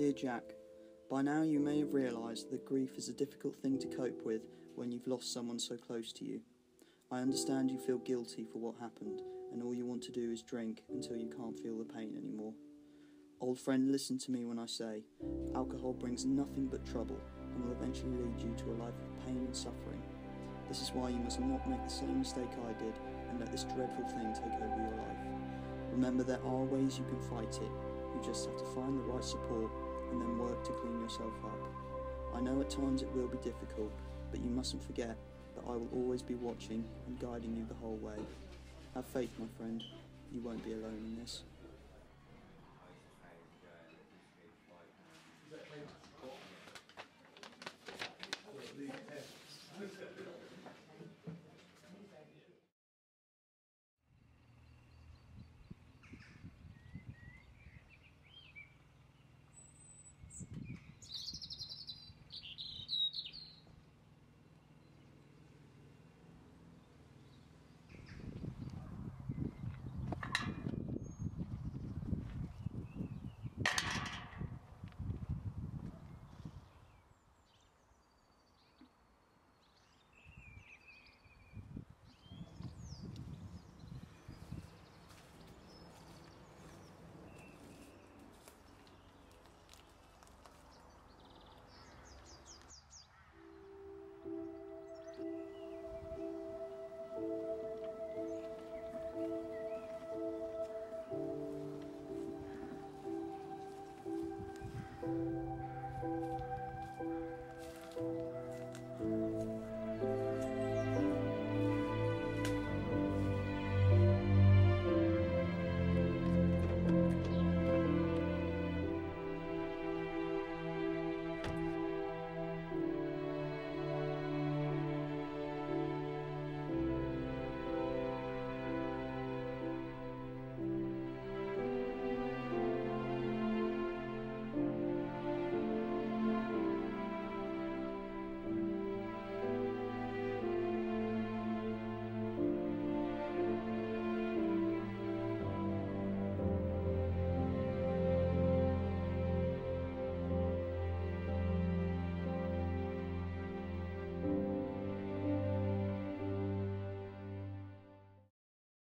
Dear Jack, by now you may have realised that grief is a difficult thing to cope with when you've lost someone so close to you. I understand you feel guilty for what happened, and all you want to do is drink until you can't feel the pain anymore. Old friend, listen to me when I say alcohol brings nothing but trouble and will eventually lead you to a life of pain and suffering. This is why you must not make the same mistake I did and let this dreadful thing take over your life. Remember, there are ways you can fight it. You just have to find the right support and then work to clean yourself up. I know at times it will be difficult, but you mustn't forget that I will always be watching and guiding you the whole way. Have faith, my friend, you won't be alone in this.